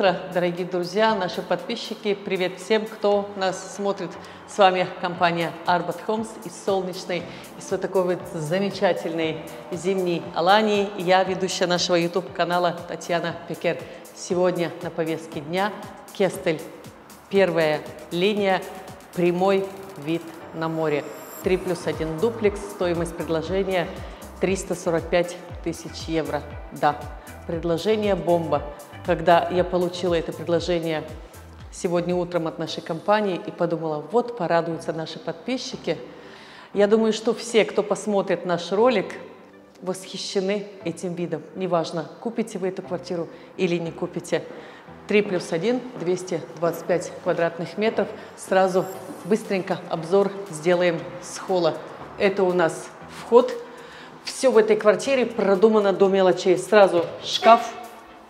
утро, дорогие друзья, наши подписчики. Привет всем, кто нас смотрит. С вами компания Arbat Homes из солнечной, из вот такой вот замечательной зимней Алании. Я ведущая нашего YouTube-канала Татьяна Пекер. Сегодня на повестке дня Кестель. Первая линия, прямой вид на море. 3 плюс 1 дуплекс, стоимость предложения 345 тысяч евро. Да, предложение бомба. Когда я получила это предложение сегодня утром от нашей компании и подумала, вот порадуются наши подписчики. Я думаю, что все, кто посмотрит наш ролик, восхищены этим видом. Неважно, купите вы эту квартиру или не купите. 3 плюс 1, 225 квадратных метров. Сразу быстренько обзор сделаем с холла. Это у нас вход все в этой квартире продумано до мелочей. Сразу шкаф,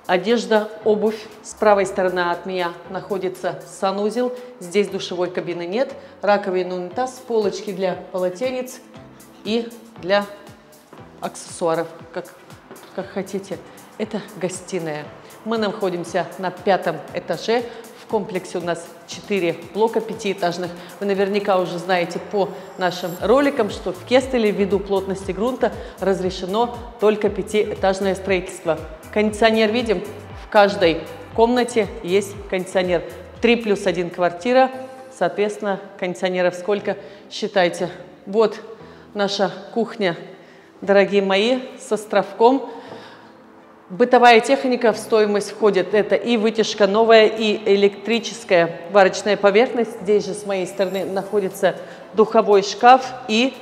одежда, обувь. С правой стороны от меня находится санузел. Здесь душевой кабины нет. Раковина, унитаз, полочки для полотенец и для аксессуаров, как, как хотите. Это гостиная. Мы находимся на пятом этаже комплексе у нас 4 блока пятиэтажных. Вы наверняка уже знаете по нашим роликам, что в Кестеле ввиду плотности грунта разрешено только пятиэтажное строительство. Кондиционер видим, в каждой комнате есть кондиционер. 3 плюс 1 квартира, соответственно, кондиционеров сколько, считайте. Вот наша кухня, дорогие мои, с островком. Бытовая техника в стоимость входит. Это и вытяжка новая, и электрическая варочная поверхность. Здесь же с моей стороны находится духовой шкаф и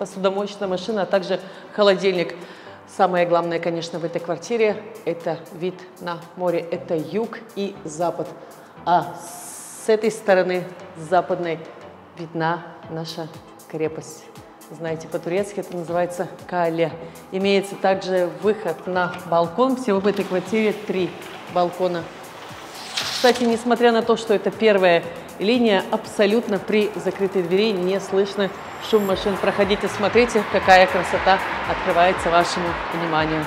посудомоечная машина, а также холодильник. Самое главное, конечно, в этой квартире – это вид на море. Это юг и запад. А с этой стороны, западной, видна наша крепость. Знаете, по-турецки это называется кале. Имеется также выход на балкон. Всего в этой квартире три балкона. Кстати, несмотря на то, что это первая линия, абсолютно при закрытой двери не слышно шум машин. Проходите, смотрите, какая красота открывается вашему вниманию.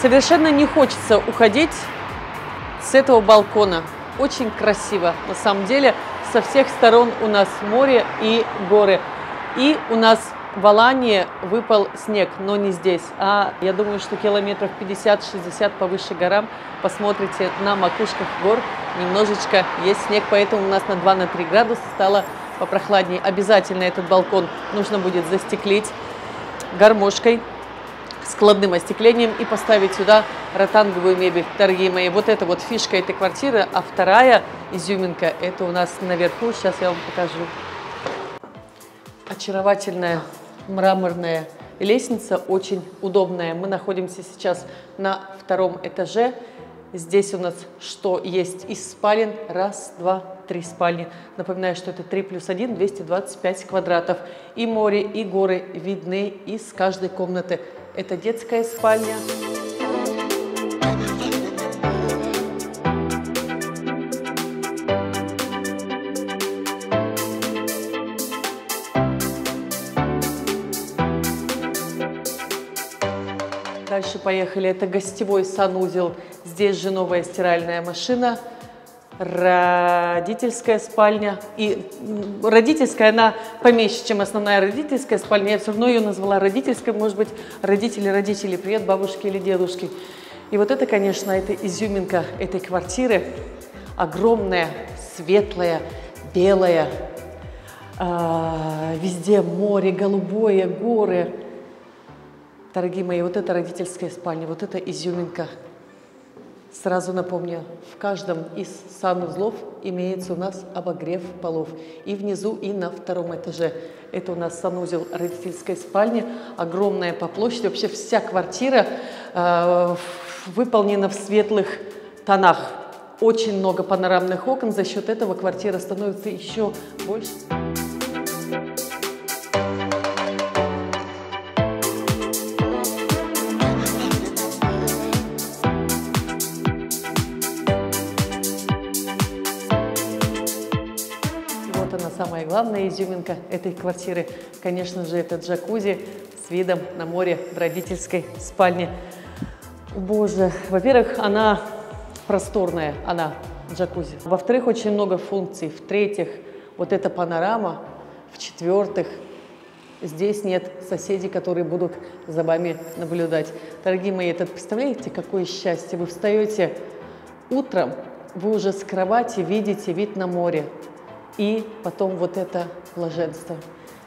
Совершенно не хочется уходить с этого балкона. Очень красиво. На самом деле, со всех сторон у нас море и горы. И у нас в Алании выпал снег, но не здесь. А я думаю, что километров 50-60 повыше горам посмотрите на макушках гор. Немножечко есть снег, поэтому у нас на 2-3 градуса стало попрохладнее. Обязательно этот балкон нужно будет застеклить гармошкой, складным остеклением и поставить сюда ротанговую мебель. Дорогие мои, вот это вот фишка этой квартиры, а вторая изюминка, это у нас наверху, сейчас я вам покажу очаровательная мраморная лестница, очень удобная. Мы находимся сейчас на втором этаже. Здесь у нас что есть из спален? Раз, два, три спальни. Напоминаю, что это 3 плюс 1, 225 квадратов. И море, и горы видны из каждой комнаты. Это детская спальня. Дальше поехали. Это гостевой санузел. Здесь же новая стиральная машина. Родительская спальня. И родительская, она поменьше, чем основная родительская спальня. Я все равно ее назвала родительской. Может быть, родители, родители. Привет бабушке или дедушке. И вот это, конечно, это изюминка этой квартиры. Огромная, светлая, белая. А, везде море, голубое, горы. Дорогие мои, вот это родительская спальня, вот это изюминка. Сразу напомню, в каждом из санузлов имеется у нас обогрев полов. И внизу, и на втором этаже. Это у нас санузел родительской спальни, огромная по площади. Вообще вся квартира э, выполнена в светлых тонах. Очень много панорамных окон. За счет этого квартира становится еще больше. Самая главная изюминка этой квартиры, конечно же, это джакузи с видом на море в родительской спальне. Боже, во-первых, она просторная она, джакузи. Во-вторых, очень много функций. В-третьих, вот эта панорама. В-четвертых, здесь нет соседей, которые будут за вами наблюдать. Дорогие мои, это представляете, какое счастье? Вы встаете утром, вы уже с кровати видите вид на море. И потом вот это блаженство.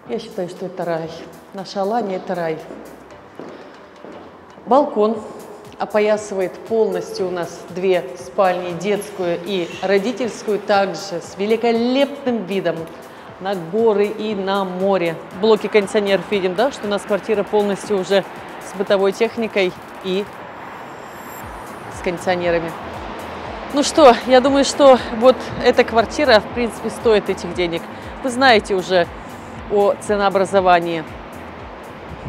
Я считаю, что это рай. Наша Алания – это рай. Балкон опоясывает полностью у нас две спальни, детскую и родительскую, также с великолепным видом на горы и на море. Блоки кондиционеров видим, да, что у нас квартира полностью уже с бытовой техникой и с кондиционерами. Ну что, я думаю, что вот эта квартира, в принципе, стоит этих денег. Вы знаете уже о ценообразовании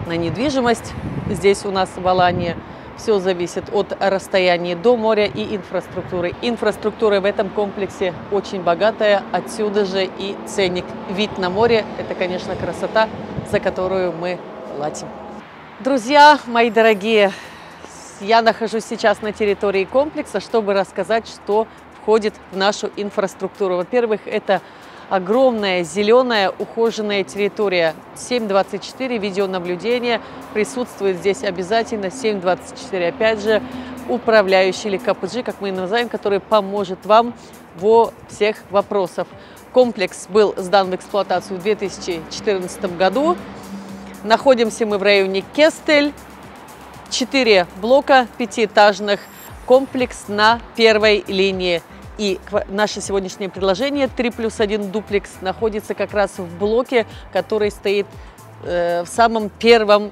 на недвижимость здесь у нас в Алании – все зависит от расстояния до моря и инфраструктуры. Инфраструктура в этом комплексе очень богатая, отсюда же и ценник. Вид на море – это, конечно, красота, за которую мы платим. Друзья мои дорогие, я нахожусь сейчас на территории комплекса, чтобы рассказать, что входит в нашу инфраструктуру. Во-первых, это огромная зеленая ухоженная территория. 724 видеонаблюдение присутствует здесь обязательно. 724 опять же управляющий или КПГ, как мы называем, который поможет вам во всех вопросах. Комплекс был сдан в эксплуатацию в 2014 году. Находимся мы в районе Кестель. Четыре блока пятиэтажных, комплекс на первой линии и наше сегодняшнее предложение 3 плюс 1 дуплекс находится как раз в блоке, который стоит э, в самом первом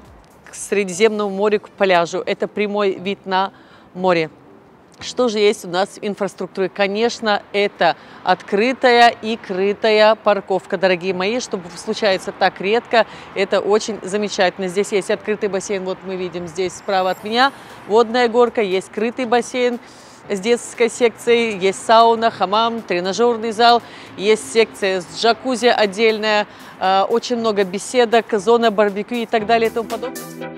к Средиземному морю, к пляжу. Это прямой вид на море. Что же есть у нас в инфраструктуре? Конечно, это открытая и крытая парковка, дорогие мои, чтобы случается так редко, это очень замечательно. Здесь есть открытый бассейн, вот мы видим здесь справа от меня, водная горка, есть крытый бассейн, с детской секцией, есть сауна, хамам, тренажерный зал, есть секция с джакузи отдельная, э, очень много беседок, зона барбекю и так далее и тому подобное.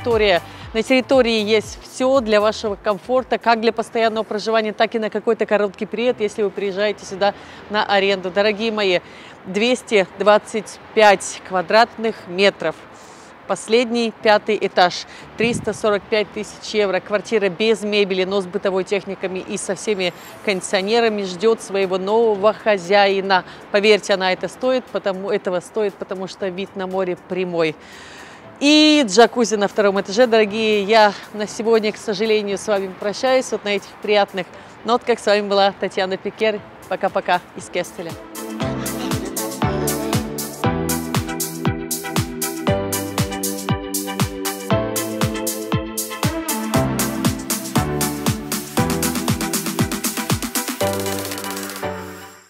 Территория. На территории есть все для вашего комфорта, как для постоянного проживания, так и на какой-то короткий период, если вы приезжаете сюда на аренду. Дорогие мои, 225 квадратных метров. Последний, пятый этаж, 345 тысяч евро. Квартира без мебели, но с бытовой техниками и со всеми кондиционерами ждет своего нового хозяина. Поверьте, она это стоит, потому, этого стоит, потому что вид на море прямой. И джакузи на втором этаже, дорогие. Я на сегодня, к сожалению, с вами прощаюсь. Вот на этих приятных нотках с вами была Татьяна Пикер. Пока-пока из Кестеля.